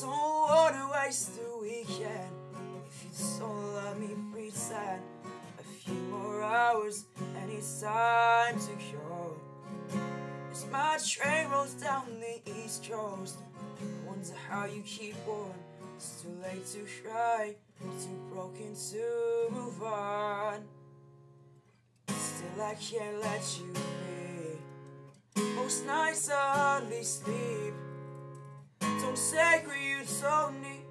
don't wanna waste the weekend. If you don't let me pretend, a few more hours and it's time to go. As my train rolls down the east coast, I wonder how you keep warm. It's too late to try, too broken to move on. Still, I can't let you be. Most nights I hardly sleep. Don't say where you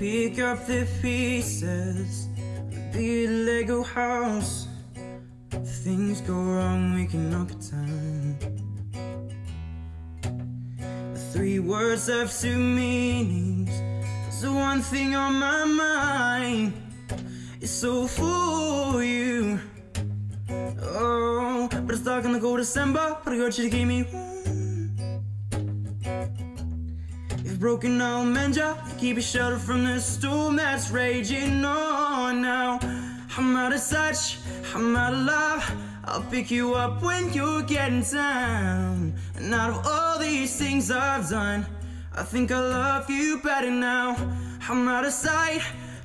pick up the pieces, be a Lego house. If things go wrong, we can knock it down. Three words have two meanings. There's the one thing on my mind. It's so for you. Oh, but it's dark in the cold December. But I got you to give me broken, I'll mend ya. Keep you sheltered from the storm that's raging on now. I'm out of touch, I'm out of love. I'll pick you up when you're getting down. And out of all these things I've done, I think I love you better now. I'm out of sight,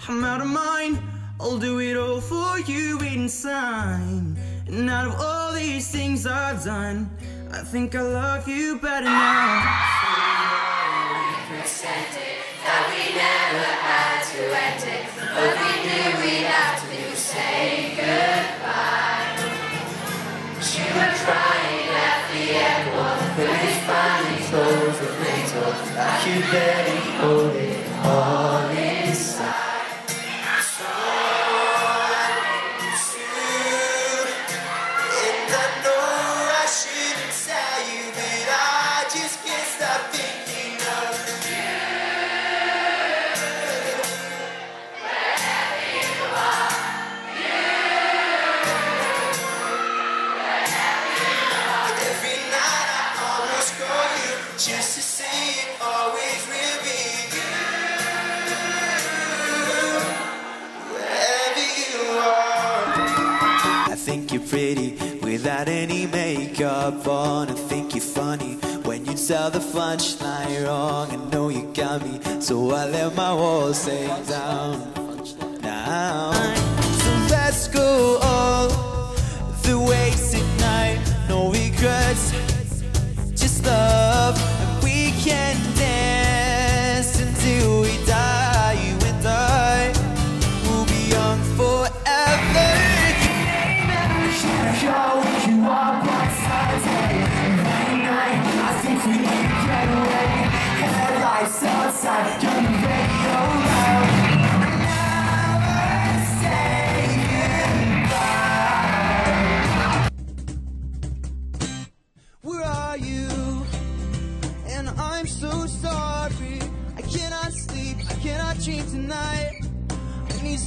I'm out of mind. I'll do it all for you in time. And out of all these things I've done, I think I love you better now. That we never had to end it, but we knew we'd have to say goodbye. You were crying at the airport when we finally closed the main door. I could barely hold it all just to say it always will be you. I think you're pretty without any makeup on. I think you're funny when you tell the punchline wrong. I know you got me, so I let my walls say down. Now, so let's go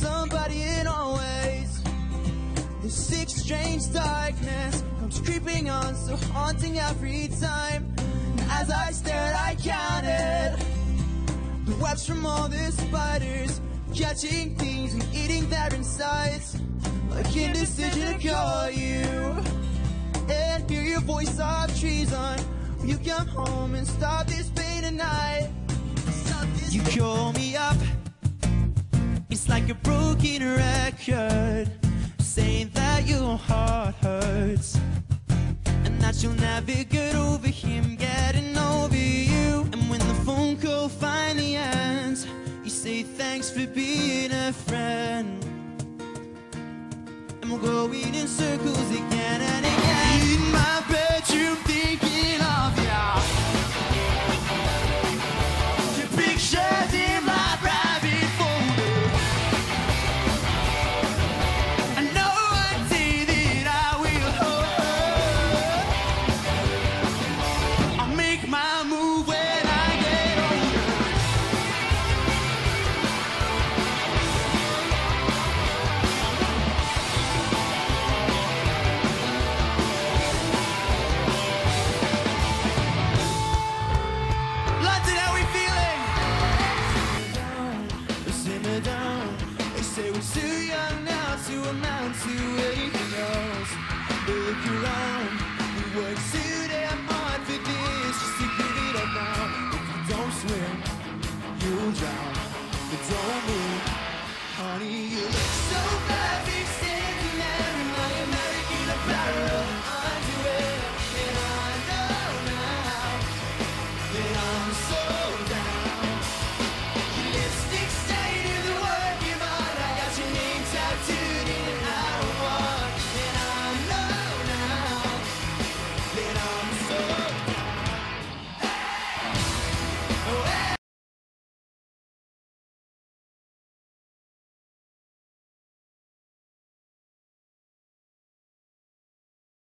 somebody in always. This strange darkness comes creeping on, so haunting every time. And as I stared, I counted the webs from all the spiders, catching things and eating their insides. Like indecision to call you and hear your voice of treason. You come home and stop this pain tonight? You call me up. It's like a broken record, saying that your heart hurts, and that you'll never get over him getting over you. And when the phone call finally ends, you say thanks for being a friend. And we're going in circles again and again. In my bedroom, you look so good.